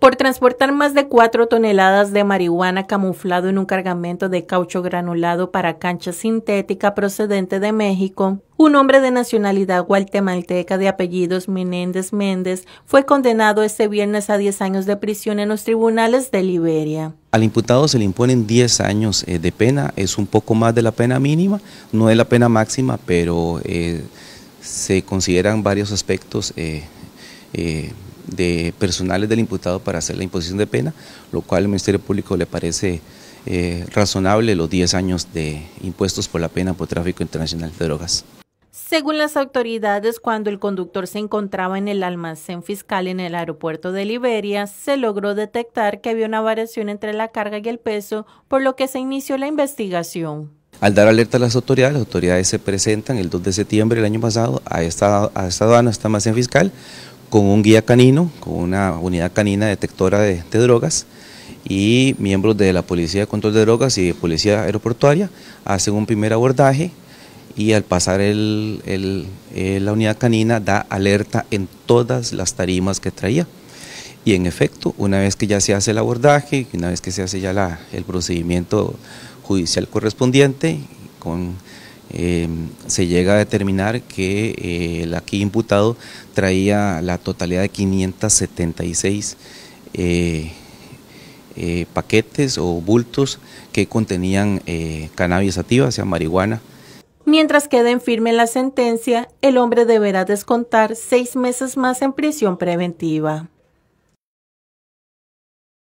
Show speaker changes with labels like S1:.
S1: por transportar más de cuatro toneladas de marihuana camuflado en un cargamento de caucho granulado para cancha sintética procedente de México. Un hombre de nacionalidad guatemalteca de apellidos Menéndez Méndez fue condenado este viernes a 10 años de prisión en los tribunales de Liberia.
S2: Al imputado se le imponen 10 años eh, de pena, es un poco más de la pena mínima, no es la pena máxima, pero eh, se consideran varios aspectos eh, de personales del imputado para hacer la imposición de pena, lo cual al Ministerio Público le parece eh, razonable los 10 años de impuestos por la pena por tráfico internacional de drogas.
S1: Según las autoridades, cuando el conductor se encontraba en el almacén fiscal en el aeropuerto de Liberia, se logró detectar que había una variación entre la carga y el peso, por lo que se inició la investigación.
S2: Al dar alerta a las autoridades, las autoridades se presentan el 2 de septiembre del año pasado a esta, a esta aduana, a esta almacén fiscal, con un guía canino, con una unidad canina detectora de, drogas y miembros de la Policía de Control de Drogas y de Policía Aeroportuaria hacen un primer abordaje y al pasar el, la unidad canina da alerta en todas las tarimas que traía. Y en efecto, una vez que ya se hace el abordaje, una vez que se hace ya la, el procedimiento judicial correspondiente, con Em, se llega a determinar que eh, el aquí imputado traía la totalidad de 576 eh, eh, paquetes o bultos que contenían cannabis sativa, o sea, marihuana.
S1: Mientras queda en firme la sentencia, el hombre deberá descontar seis meses más en prisión preventiva.